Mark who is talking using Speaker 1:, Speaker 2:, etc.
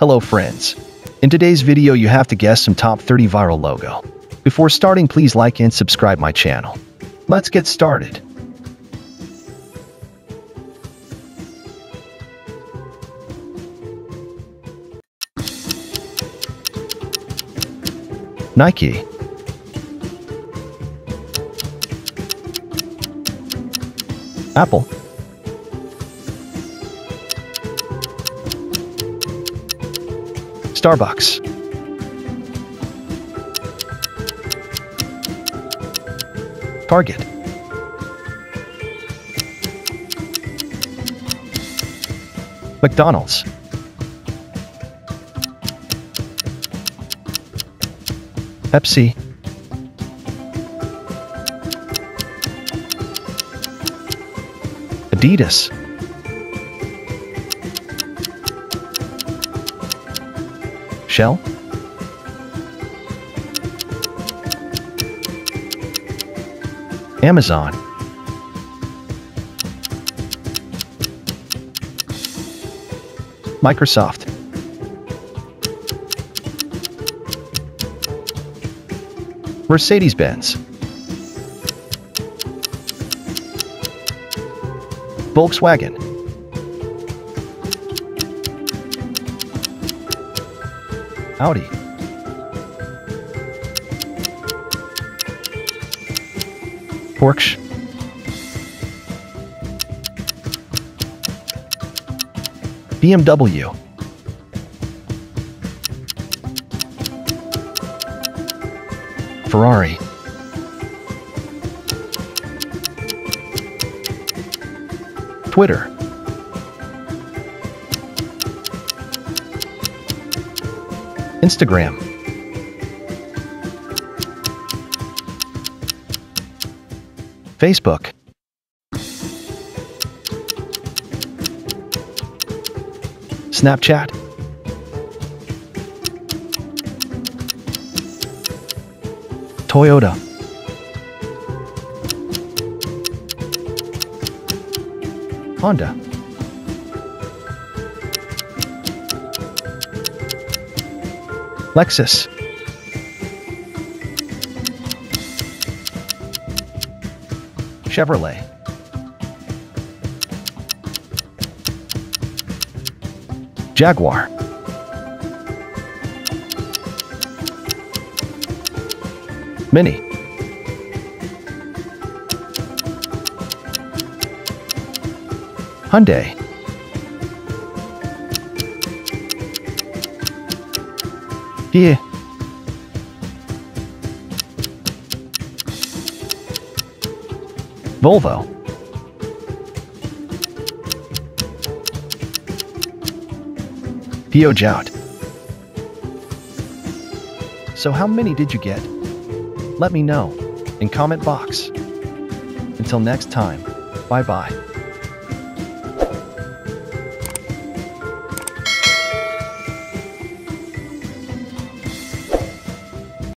Speaker 1: Hello friends. In today's video you have to guess some top 30 viral logo. Before starting please like and subscribe my channel. Let's get started. Nike Apple Starbucks. Target. McDonald's. Pepsi. Adidas Shell? Amazon. Microsoft. Mercedes-Benz. Volkswagen Audi. Porsche. BMW Ferrari. Twitter Instagram. Facebook. Snapchat. Toyota. Honda Lexus. Chevrolet. Jaguar. Mini. Hyundai Kia Volvo Peugeot So how many did you get? Let me know in comment box. Until next time, bye bye.